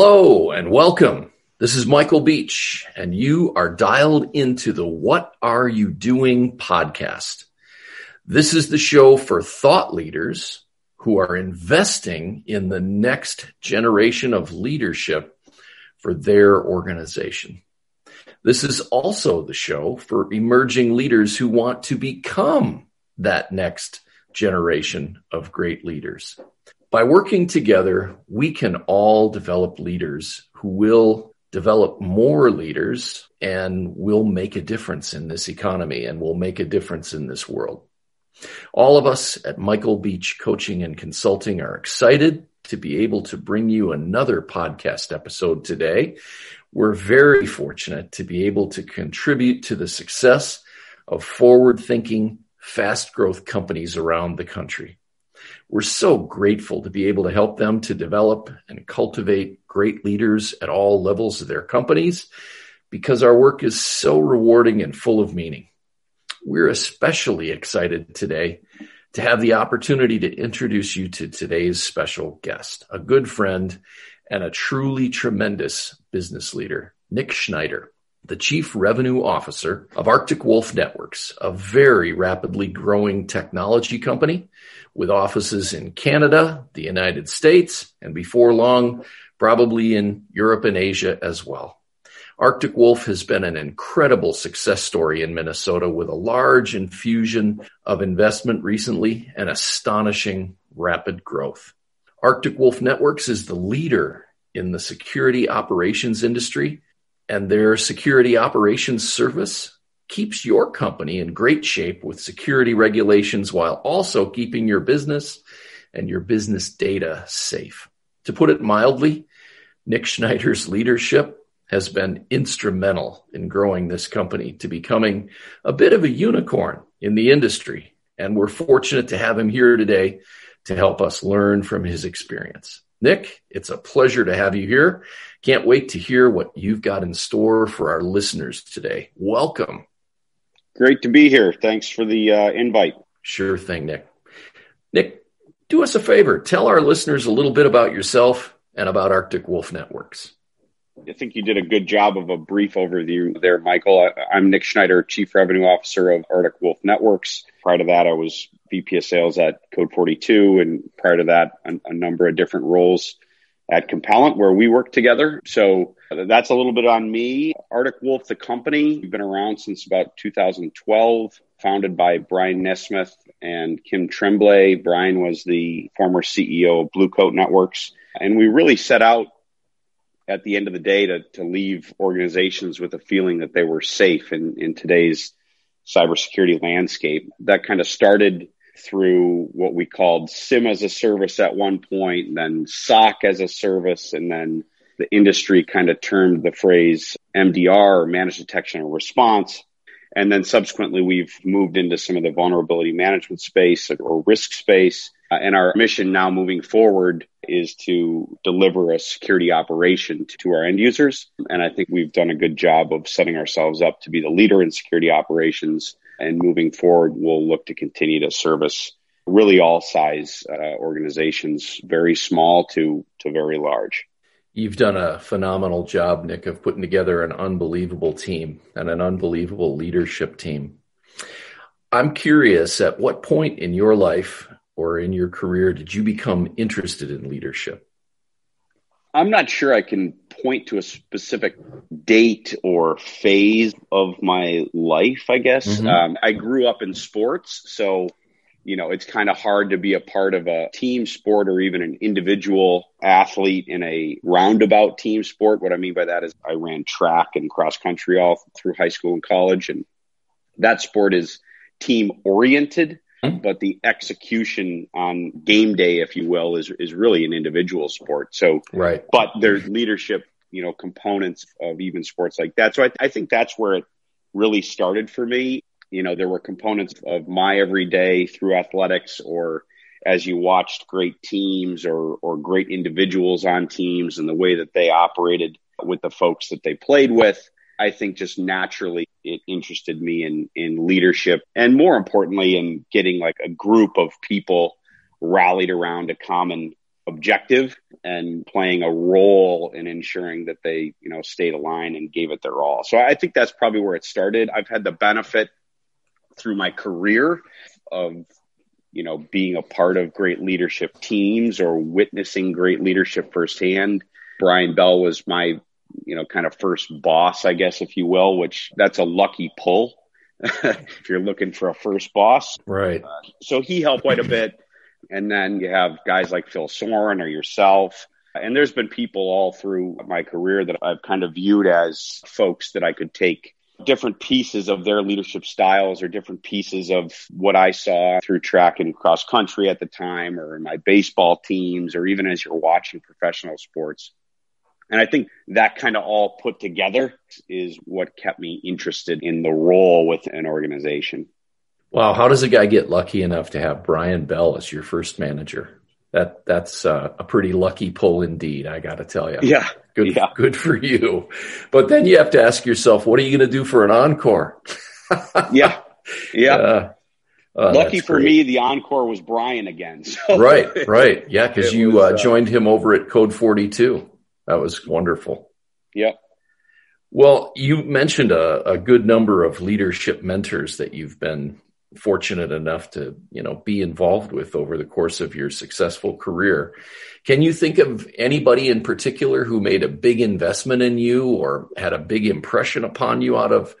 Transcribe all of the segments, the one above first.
Hello and welcome. This is Michael Beach, and you are dialed into the What Are You Doing podcast. This is the show for thought leaders who are investing in the next generation of leadership for their organization. This is also the show for emerging leaders who want to become that next generation of great leaders. By working together, we can all develop leaders who will develop more leaders and will make a difference in this economy and will make a difference in this world. All of us at Michael Beach Coaching and Consulting are excited to be able to bring you another podcast episode today. We're very fortunate to be able to contribute to the success of forward thinking, fast growth companies around the country. We're so grateful to be able to help them to develop and cultivate great leaders at all levels of their companies because our work is so rewarding and full of meaning. We're especially excited today to have the opportunity to introduce you to today's special guest, a good friend and a truly tremendous business leader, Nick Schneider the Chief Revenue Officer of Arctic Wolf Networks, a very rapidly growing technology company with offices in Canada, the United States, and before long, probably in Europe and Asia as well. Arctic Wolf has been an incredible success story in Minnesota with a large infusion of investment recently and astonishing rapid growth. Arctic Wolf Networks is the leader in the security operations industry and their security operations service keeps your company in great shape with security regulations while also keeping your business and your business data safe. To put it mildly, Nick Schneider's leadership has been instrumental in growing this company to becoming a bit of a unicorn in the industry. And we're fortunate to have him here today to help us learn from his experience. Nick, it's a pleasure to have you here. Can't wait to hear what you've got in store for our listeners today. Welcome. Great to be here. Thanks for the uh, invite. Sure thing, Nick. Nick, do us a favor. Tell our listeners a little bit about yourself and about Arctic Wolf Networks. I think you did a good job of a brief overview there, Michael. I'm Nick Schneider, Chief Revenue Officer of Arctic Wolf Networks. Prior to that, I was VP of Sales at Code 42, and prior to that, a, a number of different roles at Compellent where we work together. So that's a little bit on me. Arctic Wolf, the company, we've been around since about 2012, founded by Brian NeSmith and Kim Tremblay. Brian was the former CEO of Blue Coat Networks. And we really set out at the end of the day to, to leave organizations with a feeling that they were safe in, in today's cybersecurity landscape. That kind of started through what we called SIEM as a service at one point, then SOC as a service, and then the industry kind of termed the phrase MDR or managed detection and response. And then subsequently, we've moved into some of the vulnerability management space or risk space. Uh, and our mission now moving forward is to deliver a security operation to, to our end users. And I think we've done a good job of setting ourselves up to be the leader in security operations and moving forward, we'll look to continue to service really all size uh, organizations, very small to, to very large. You've done a phenomenal job, Nick, of putting together an unbelievable team and an unbelievable leadership team. I'm curious at what point in your life or in your career did you become interested in leadership? I'm not sure I can point to a specific date or phase of my life, I guess. Mm-hmm. Um, I grew up in sports, so you know, it's kind of hard to be a part of a team sport or even an individual athlete in a roundabout team sport. What I mean by that is I ran track and cross country all through high school and college. And that sport is team oriented. Mm-hmm. but the execution on game day, if you will, is is really an individual sport. So, right. But there's leadership, you know, components of even sports like that. So I, I think that's where it really started for me. You know, there were components of my everyday through athletics, or as you watched great teams or or great individuals on teams and the way that they operated with the folks that they played with. I think just naturally it interested me in in leadership and more importantly in getting like a group of people rallied around a common objective and playing a role in ensuring that they, you know, stayed aligned and gave it their all. So I think that's probably where it started. I've had the benefit through my career of, you know, being a part of great leadership teams or witnessing great leadership firsthand. Brian Bell was my, you know, kind of first boss, I guess, if you will, which that's a lucky pull if you're looking for a first boss. Right. Uh, so he helped quite a bit. And then you have guys like Phil Soran or yourself. And there's been people all through my career that I've kind of viewed as folks that I could take different pieces of their leadership styles or different pieces of what I saw through track and cross country at the time or in my baseball teams or even as you're watching professional sports. And I think that kind of all put together is what kept me interested in the role with an organization. Wow, how does a guy get lucky enough to have Brian Bell as your first manager? That that's uh, a pretty lucky pull indeed. I got to tell you. Yeah, good. Yeah. Good for you. But then you have to ask yourself, what are you going to do for an encore? yeah, yeah. Uh, uh, Lucky for great. me, the encore was Brian again. So. Right, right. Yeah, because you was, uh, joined him over at Code 42. That was wonderful. Yep. Well, you mentioned a, a good number of leadership mentors that you've been fortunate enough to you know be involved with over the course of your successful career can you think of anybody in particular who made a big investment in you or had a big impression upon you out of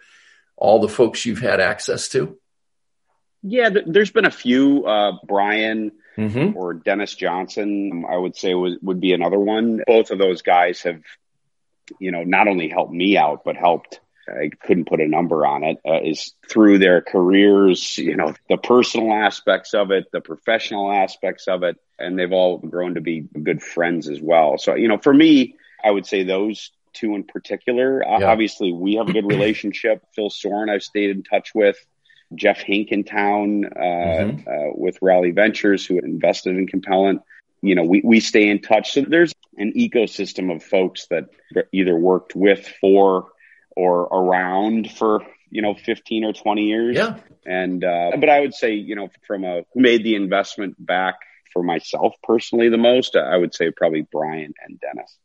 all the folks you've had access to yeah there's been a few uh, brian mm-hmm. or dennis johnson i would say would, would be another one both of those guys have you know not only helped me out but helped I couldn't put a number on it, uh, is through their careers, you know, the personal aspects of it, the professional aspects of it, and they've all grown to be good friends as well. So, you know, for me, I would say those two in particular. Uh, Obviously, we have a good relationship. Phil Soran, I've stayed in touch with. Jeff Hankintown uh, mm-hmm. uh, with Rally Ventures, who invested in Compellent. You know, we, we stay in touch. So there's an ecosystem of folks that either worked with, for, or around for you know 15 or 20 years yeah and uh, but i would say you know from a who made the investment back for myself personally the most i would say probably brian and dennis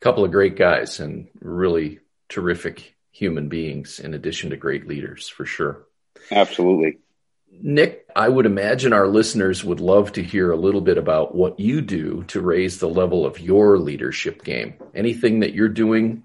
a couple of great guys and really terrific human beings in addition to great leaders for sure absolutely Nick, I would imagine our listeners would love to hear a little bit about what you do to raise the level of your leadership game. Anything that you're doing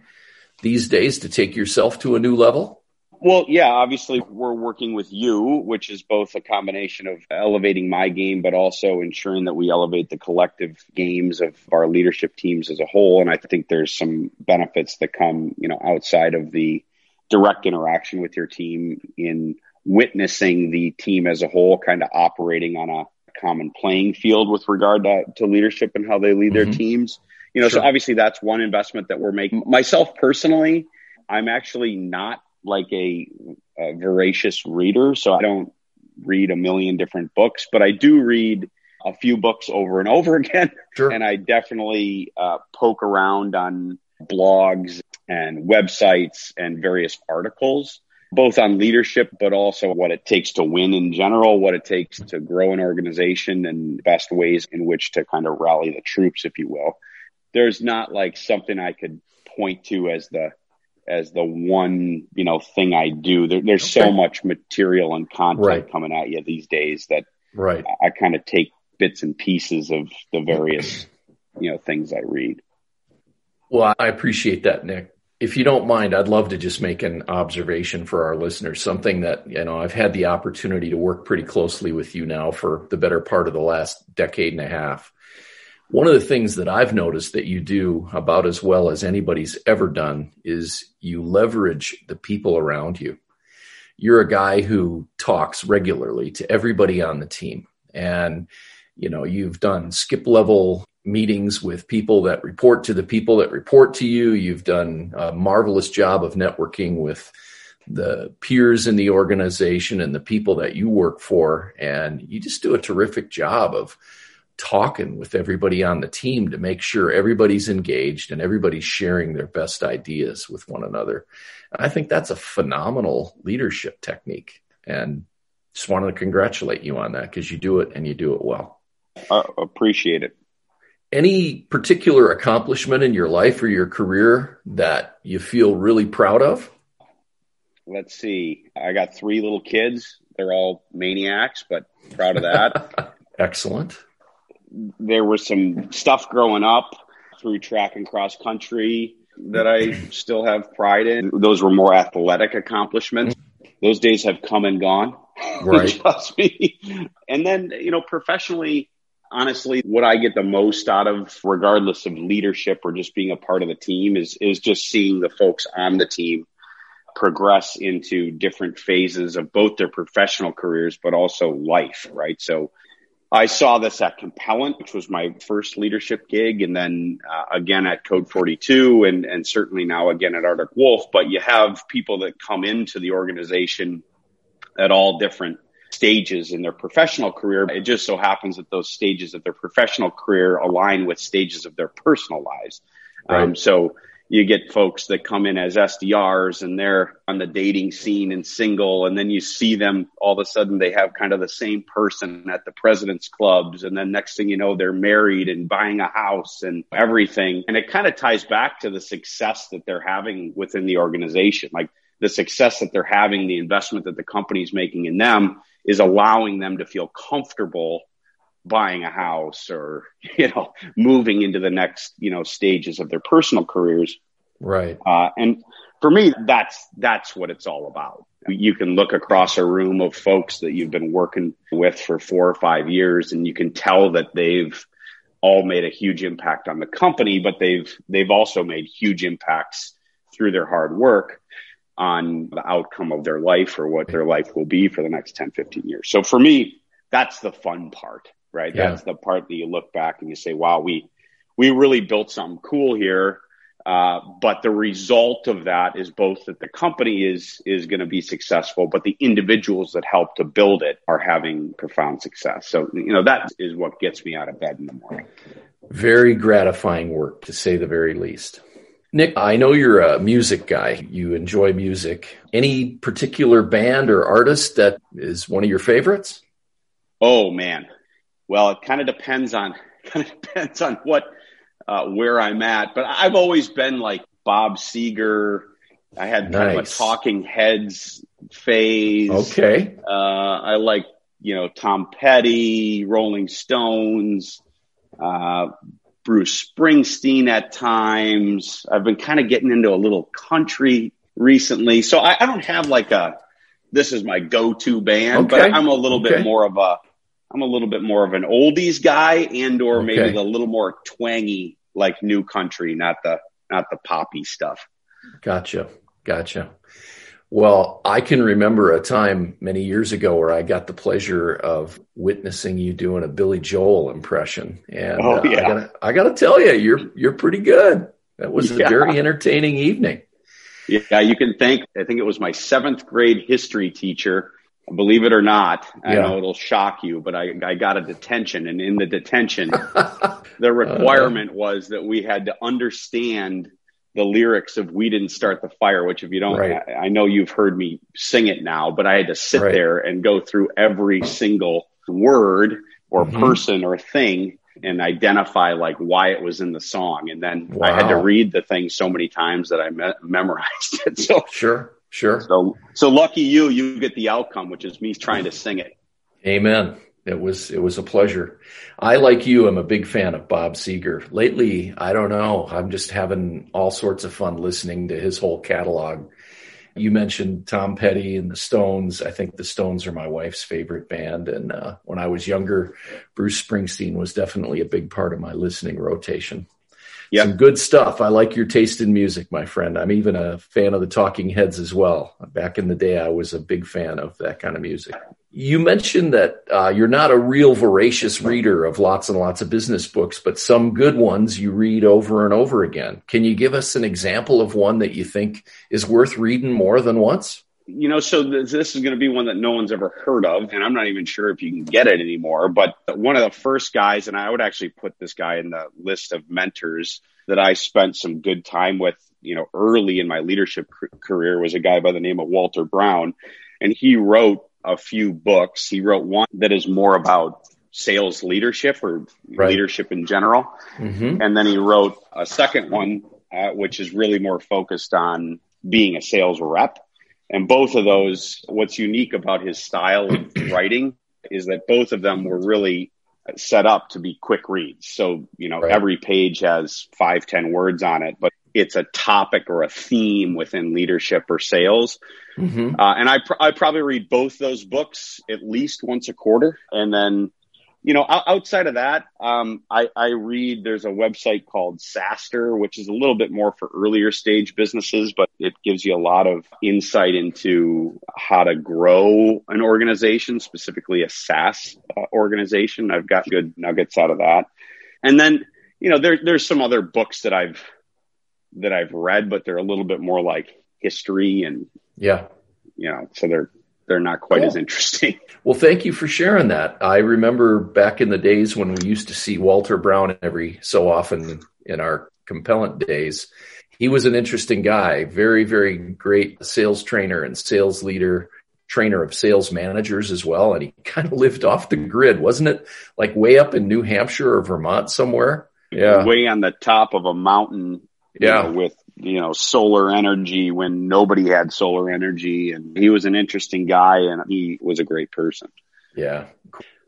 these days to take yourself to a new level? Well, yeah, obviously we're working with you, which is both a combination of elevating my game, but also ensuring that we elevate the collective games of our leadership teams as a whole. And I think there's some benefits that come, you know, outside of the direct interaction with your team in witnessing the team as a whole kind of operating on a common playing field with regard to, to leadership and how they lead mm-hmm. their teams. You know, sure. so obviously that's one investment that we're making. Myself personally, I'm actually not like a, a voracious reader, so I don't read a million different books, but I do read a few books over and over again. Sure. And I definitely uh, poke around on blogs and websites and various articles, both on leadership, but also what it takes to win in general, what it takes to grow an organization and best ways in which to kind of rally the troops, if you will there's not like something I could point to as the as the one you know thing I do. There, there's okay. so much material and content right. coming at you these days that right. I, I kind of take bits and pieces of the various you know things I read. Well, I appreciate that, Nick. If you don't mind, I'd love to just make an observation for our listeners, something that, you know, I've had the opportunity to work pretty closely with you now for the better part of the last decade and a half. One of the things that I've noticed that you do about as well as anybody's ever done is you leverage the people around you. You're a guy who talks regularly to everybody on the team. And, you know, you've done skip level meetings with people that report to the people that report to you. You've done a marvelous job of networking with the peers in the organization and the people that you work for. And you just do a terrific job of talking with everybody on the team to make sure everybody's engaged and everybody's sharing their best ideas with one another. And I think that's a phenomenal leadership technique. And just wanted to congratulate you on that because you do it and you do it well. I appreciate it. Any particular accomplishment in your life or your career that you feel really proud of? Let's see. I got three little kids. They're all maniacs, but proud of that. Excellent. There was some stuff growing up through track and cross country that I still have pride in. Those were more athletic accomplishments. Those days have come and gone. Right. Trust me. And then, you know, professionally, honestly, what I get the most out of, regardless of leadership or just being a part of the team, is is just seeing the folks on the team progress into different phases of both their professional careers, but also life, right? So I saw this at Compellent, which was my first leadership gig, and then uh, again at Code 42, and, and certainly now again at Arctic Wolf. But you have people that come into the organization at all different stages in their professional career. It just so happens that those stages of their professional career align with stages of their personal lives. Right. Um, so you get folks that come in as SDRs and they're on the dating scene and single. And then you see them all of a sudden they have kind of the same person at the president's clubs. And then next thing you know, they're married and buying a house and everything. And it kind of ties back to the success that they're having within the organization. Like the success that they're having, the investment that the company's making in them is allowing them to feel comfortable buying a house or you know moving into the next you know stages of their personal careers. Right. Uh, and for me that's that's what it's all about. You can look across a room of folks that you've been working with for four or five years and you can tell that they've all made a huge impact on the company but they've they've also made huge impacts through their hard work on the outcome of their life or what their life will be for the next 10 15 years so for me that's the fun part right? Yeah. That's the part that you look back and you say, wow, we, we really built something cool here. Uh, but the result of that is both that the company is is going to be successful, but the individuals that help to build it are having profound success. So you know that is what gets me out of bed in the morning. Very gratifying work, to say the very least. Nick, I know you're a music guy. You enjoy music. Any particular band or artist that is one of your favorites? Oh man, well, it kind of depends on kind of depends on what uh, where I'm at. But I've always been like Bob Seger. I had kind nice. of a Talking Heads phase. Okay. Uh, I like you know Tom Petty, Rolling Stones, uh, Bruce Springsteen at times. I've been kind of getting into a little country recently, so I, I don't have like a this is my go-to band, okay. but I'm a little okay. bit more of a I'm a little bit more of an oldies guy and or okay. maybe a little more twangy like new country, not the not the poppy stuff. Gotcha. Gotcha. Well, I can remember a time many years ago where I got the pleasure of witnessing you doing a Billy Joel impression, and oh, yeah. uh, I, gotta, I gotta tell you, you're you're pretty good. That was yeah. a very entertaining evening. Yeah, you can thank. I think it was my seventh grade history teacher believe it or not, I know it'll shock you, but I, I got a detention and in the detention, the requirement uh, was that we had to understand the lyrics of We Didn't Start the Fire, which if you don't, right. I, I, know you've heard me sing it now, but I had to sit right. there and go through every single word or mm-hmm. person or thing and identify like why it was in the song. And then wow. I had to read the thing so many times that I me- memorized it. So sure. Sure. So, so lucky you, you get the outcome, which is me trying to sing it. Amen. It was, it was a pleasure. I, like you, I'm a big fan of Bob Seger. Lately, I don't know. I'm just having all sorts of fun listening to his whole catalog. You mentioned Tom Petty and the Stones. I think the Stones are my wife's favorite band. And uh, when I was younger, Bruce Springsteen was definitely a big part of my listening rotation. Yep. Some good stuff. I like your taste in music, my friend. I'm even a fan of the Talking Heads as well. Back in the day, I was a big fan of that kind of music. You mentioned that uh, you're not a real voracious reader of lots and lots of business books, but some good ones you read over and over again. Can you give us an example of one that you think is worth reading more than once? you know, so this, this is going to be one that no one's ever heard of, and I'm not even sure if you can get it anymore. But one of the first guys, and I would actually put this guy in the list of mentors that I spent some good time with, you know, early in my leadership career was a guy by the name of Walter Brown, and he wrote a few books. He wrote one that is more about sales leadership or right. leadership in general. Mm-hmm. And then he wrote a second one, uh, which is really more focused on being a sales rep. And both of those, what's unique about his style of writing is that both of them were really set up to be quick reads. So, you know, right. every page has five, ten words on it, but it's a topic or a theme within leadership or sales. Mm-hmm. Uh, and I, pr- I probably read both those books at least once a quarter. And then you know, outside of that, um, I, I, read there's a website called SaaStr, which is a little bit more for earlier stage businesses, but it gives you a lot of insight into how to grow an organization, specifically a SaaS uh, organization. I've got good nuggets out of that. And then, you know, there, there's some other books that I've that I've read, but they're a little bit more like history and yeah, you know, so they're they're not quite cool. as interesting. Well, thank you for sharing that. I remember back in the days when we used to see Walter Brown every so often in our compellent days. He was an interesting guy, very, very great sales trainer and sales leader, trainer of sales managers as well. And he kind of lived off the grid, wasn't it? Like way up in New Hampshire or Vermont somewhere. Yeah. Way on the top of a mountain. Yeah. Know, with you know, solar energy when nobody had solar energy. And he was an interesting guy and he was a great person. Yeah.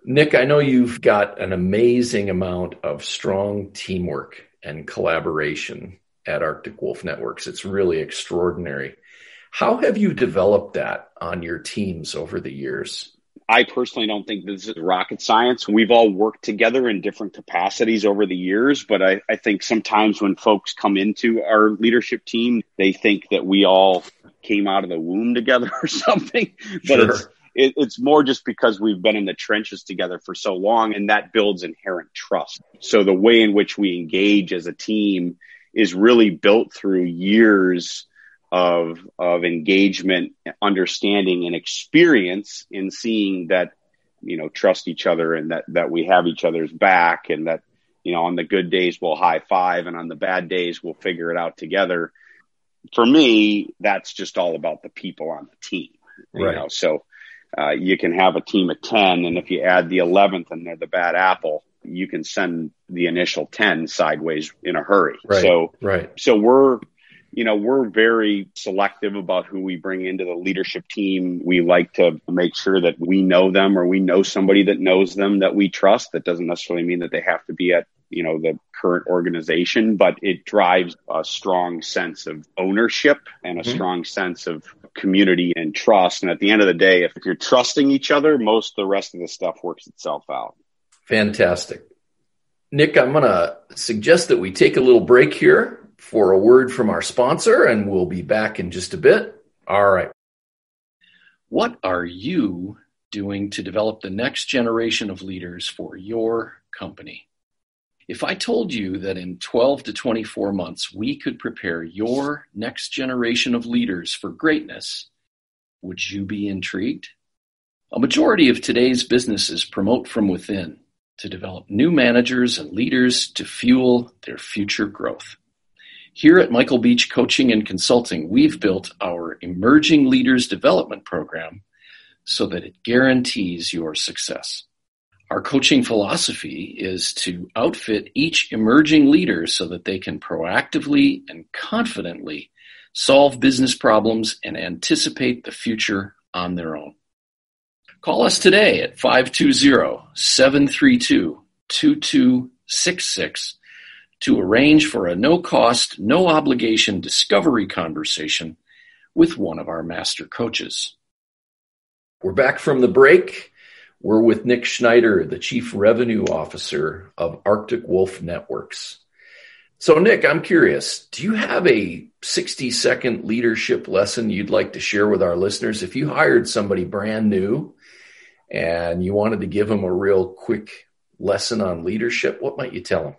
Nick, I know you've got an amazing amount of strong teamwork and collaboration at Arctic Wolf Networks. It's really extraordinary. How have you developed that on your teams over the years? I personally don't think this is rocket science. We've all worked together in different capacities over the years, but I, I think sometimes when folks come into our leadership team, they think that we all came out of the womb together or something. But sure. it's it, it's more just because we've been in the trenches together for so long, and that builds inherent trust. So the way in which we engage as a team is really built through years of of engagement, understanding, and experience in seeing that you know trust each other and that that we have each other's back and that you know on the good days we'll high five and on the bad days we'll figure it out together for me that's just all about the people on the team you right. know so uh, you can have a team of 10 and if you add the 11th and they're the bad apple you can send the initial 10 sideways in a hurry right. so right so we're you know, we're very selective about who we bring into the leadership team. We like to make sure that we know them or we know somebody that knows them that we trust. That doesn't necessarily mean that they have to be at, you know, the current organization, but it drives a strong sense of ownership and a mm-hmm. strong sense of community and trust. And at the end of the day, if you're trusting each other, most of the rest of the stuff works itself out. Fantastic. Nick, I'm going to suggest that we take a little break here for a word from our sponsor, and we'll be back in just a bit. All right. What are you doing to develop the next generation of leaders for your company? If I told you that in 12 to 24 months we could prepare your next generation of leaders for greatness, would you be intrigued? A majority of today's businesses promote from within to develop new managers and leaders to fuel their future growth. Here at Michael Beach Coaching and Consulting, we've built our Emerging Leaders Development Program so that it guarantees your success. Our coaching philosophy is to outfit each emerging leader so that they can proactively and confidently solve business problems and anticipate the future on their own. Call us today at 520 732 2266 to arrange for a no cost, no obligation discovery conversation with one of our master coaches. We're back from the break. We're with Nick Schneider, the Chief Revenue Officer of Arctic Wolf Networks. So, Nick, I'm curious do you have a 60 second leadership lesson you'd like to share with our listeners? If you hired somebody brand new and you wanted to give them a real quick lesson on leadership, what might you tell them?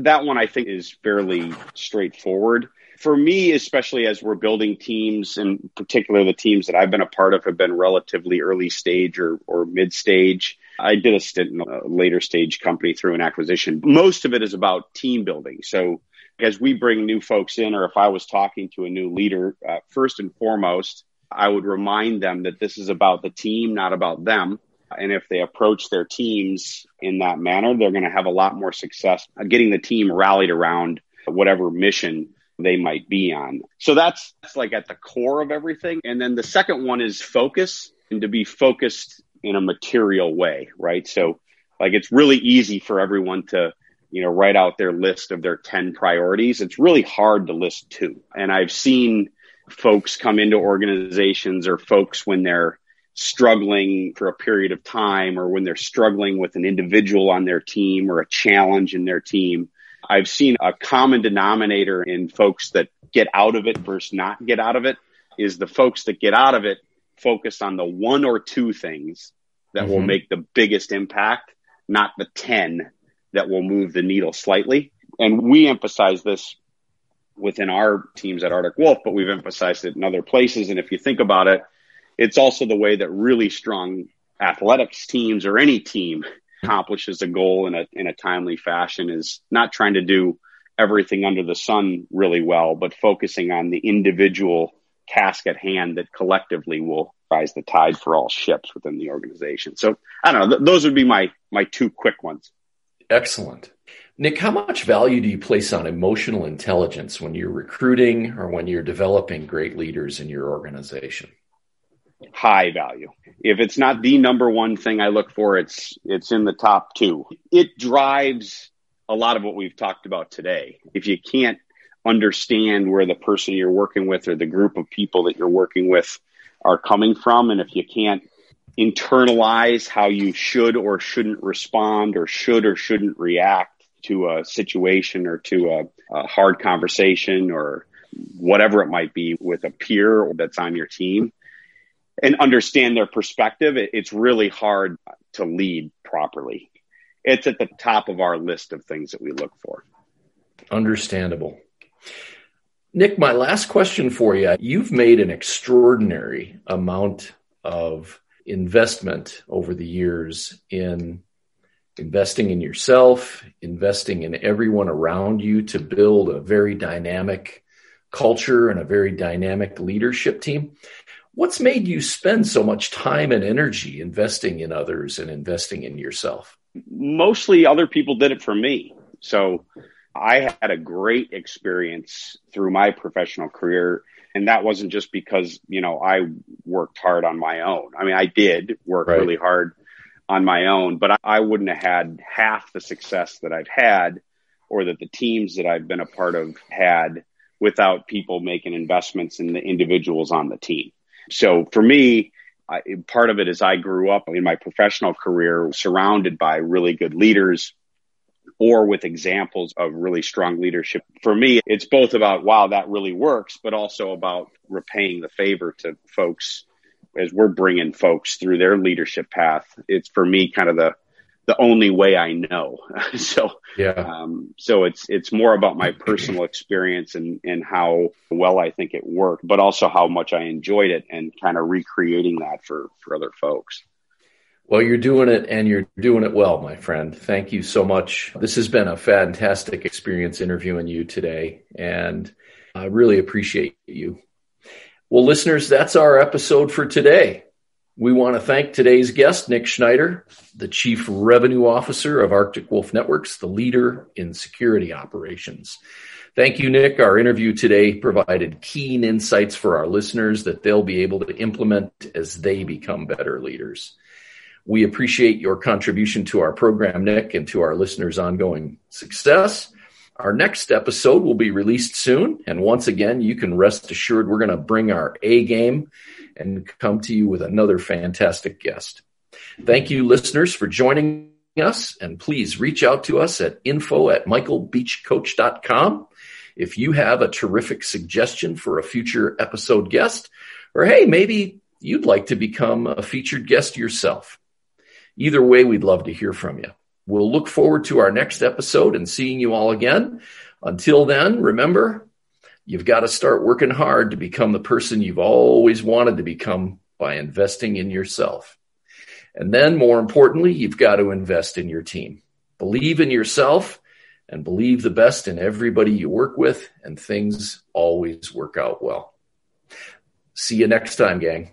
That one I think is fairly straightforward. For me, especially as we're building teams, in particular the teams that I've been a part of have been relatively early stage or, or mid stage. I did a stint in a later stage company through an acquisition. Most of it is about team building. So as we bring new folks in, or if I was talking to a new leader, uh, first and foremost, I would remind them that this is about the team, not about them. And if they approach their teams in that manner, they're going to have a lot more success uh, getting the team rallied around whatever mission they might be on. So that's, that's like at the core of everything. And then the second one is focus and to be focused in a material way, right? So like it's really easy for everyone to, you know, write out their list of their 10 priorities. It's really hard to list two. And I've seen folks come into organizations or folks when they're struggling for a period of time or when they're struggling with an individual on their team or a challenge in their team I've seen a common denominator in folks that get out of it versus not get out of it is the folks that get out of it focus on the one or two things that mm-hmm. will make the biggest impact, not the 10 that will move the needle slightly. And we emphasize this within our teams at Arctic Wolf, but we've emphasized it in other places. And if you think about it, it's also the way that really strong athletics teams or any team accomplishes a goal in a in a timely fashion is not trying to do everything under the sun really well, but focusing on the individual task at hand that collectively will rise the tide for all ships within the organization. So I don't know. Th- those would be my my two quick ones. Excellent. Nick, how much value do you place on emotional intelligence when you're recruiting or when you're developing great leaders in your organization? High value. If it's not the number one thing I look for, it's it's in the top two. It drives a lot of what we've talked about today. If you can't understand where the person you're working with or the group of people that you're working with are coming from, and if you can't internalize how you should or shouldn't respond or should or shouldn't react to a situation or to a, a hard conversation or whatever it might be with a peer that's on your team, and understand their perspective, it, it's really hard to lead properly. It's at the top of our list of things that we look for. Understandable. Nick, my last question for you. You've made an extraordinary amount of investment over the years in investing in yourself, investing in everyone around you to build a very dynamic culture and a very dynamic leadership team. What's made you spend so much time and energy investing in others and investing in yourself? Mostly other people did it for me. So I had a great experience through my professional career. And that wasn't just because, you know, I worked hard on my own. I mean, I did work right. really hard on my own, but I wouldn't have had half the success that I've had or that the teams that I've been a part of had without people making investments in the individuals on the team. So for me, I, part of it is I grew up in my professional career surrounded by really good leaders or with examples of really strong leadership. For me, it's both about, wow, that really works, but also about repaying the favor to folks as we're bringing folks through their leadership path. It's for me kind of the, the only way I know. so yeah. Um, so it's it's more about my personal experience and and how well I think it worked, but also how much I enjoyed it and kind of recreating that for for other folks. Well, you're doing it and you're doing it well, my friend. Thank you so much. This has been a fantastic experience interviewing you today, and I really appreciate you. Well, listeners, that's our episode for today. We want to thank today's guest, Nick Schneider, the Chief Revenue Officer of Arctic Wolf Networks, the leader in security operations. Thank you, Nick. Our interview today provided keen insights for our listeners that they'll be able to implement as they become better leaders. We appreciate your contribution to our program, Nick, and to our listeners' ongoing success. Our next episode will be released soon. And once again, you can rest assured we're going to bring our A game and come to you with another fantastic guest. Thank you, listeners, for joining us. And please reach out to us at info at michaelbeachcoach.com if you have a terrific suggestion for a future episode guest, or hey, maybe you'd like to become a featured guest yourself. Either way, we'd love to hear from you. We'll look forward to our next episode and seeing you all again. Until then, remember, You've got to start working hard to become the person you've always wanted to become by investing in yourself. And then, more importantly, you've got to invest in your team. Believe in yourself and believe the best in everybody you work with, and things always work out well. See you next time, gang.